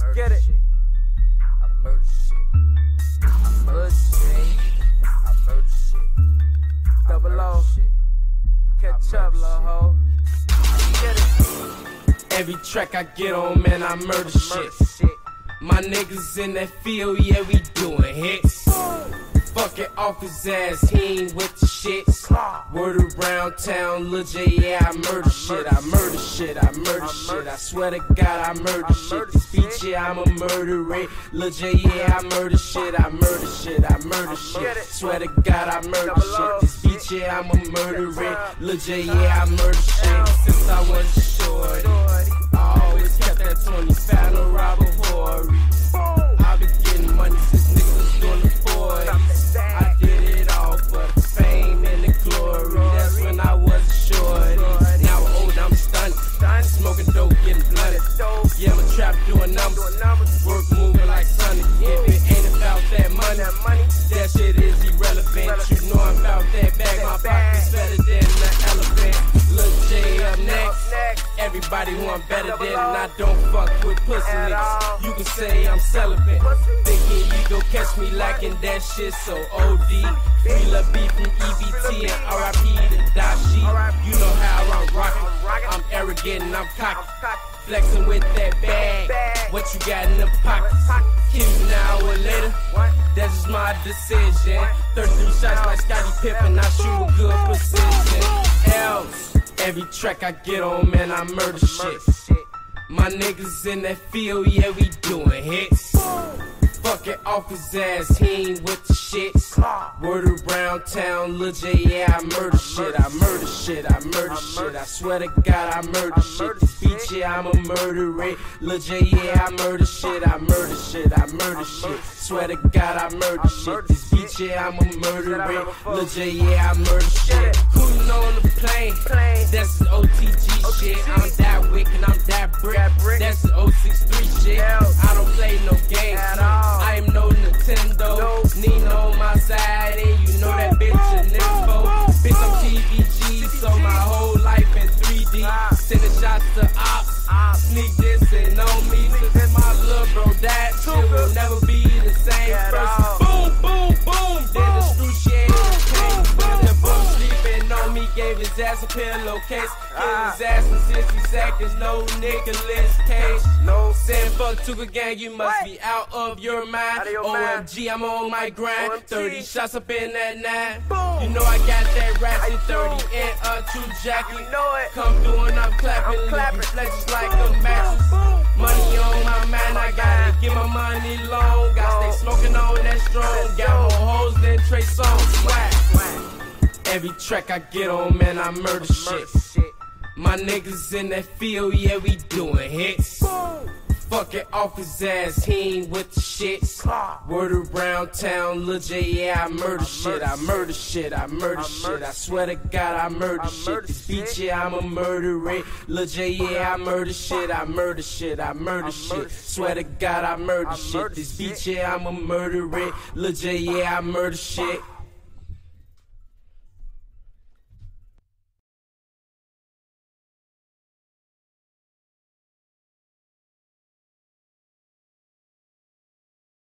murder Get it. shit. I murder shit. I murder shit. I murder shit. Double O. Catch up, little shit. hoe. Get it. Every track I get on, man, I murder shit. My niggas in that field, yeah, we doing hits. Fuck it off his ass, he ain't with the shits. Word around town, Lil Jay, yeah, I murder shit. I murder shit, I murder shit. I swear to God, I murder shit. This beach, yeah, I'm a murderer. Lil Jay, yeah, I murder shit. I murder shit, I murder shit. Swear to God, I murder shit. This beach, yeah, I'm a murderer. Lil Jay, yeah, I murder shit. Since I was short, I always kept that 25 no Robert Horry. I been getting Everybody who I'm better than, and I don't fuck with pussy niggas. You can say I'm celibate. Thinking you gon' catch me lacking that shit, so OD. Free love beef from EBT and RIP to Dashi. You know how I'm rockin'. I'm arrogant and I'm cocky. Flexing with that bag. What you got in the pockets? Kill you an hour later. That's just my decision. 33 shots like Scottie Pippen. I shoot a good. Every track I get on, man, I murder shit. My niggas in that field, yeah, we doing hits. Fuck it off his ass, he ain't with the shits. Word around town, Lil Jay, yeah, I murder shit. I murder shit, I murder shit. I swear to God, I murder shit. This beach, yeah, I'm a murderer. Lil Jay, yeah, I murder shit. I murder shit, I murder shit. Swear to God, I murder shit. This beach, yeah, I'm a murderer. Lil J, yeah, I murder shit. Cooling on the plane, that's the OTG shit. I'm that wick and I'm that brick. That's the 063 shit. I don't play no games. I am no Nintendo. Ass a pillowcase. Killed his ass in 60 seconds, no Nicolas Cage. No saying fuck Tooka gang, you must be out of your mind. Of your mind. OMG, I'm on my grind. OMG. 30 shots up in that nine. Boom. You know I got that ratchet I 30 do. and a true jacket. You know it. Come through and I'm clapping, I'm clapping. fletches like a mattress. Money on my mind, I gotta get my money long. Got stay smoking on that strong. Got more hoes than Trey Songz. Swag. Every track I get on, man, I murder shit. My niggas in that field, yeah, we doing hits. Fuck it off his ass, he ain't with the shits. Word around town, Lil Jay, yeah, I murder shit. I murder shit, I murder shit. I swear to God, I murder shit. This beach, yeah, I'm a murderer. Lil Jay, yeah, I murder shit. I murder shit, I murder shit. Swear to God, I murder shit. This beach, yeah, I'm a murderer. Lil J, yeah, I murder shit.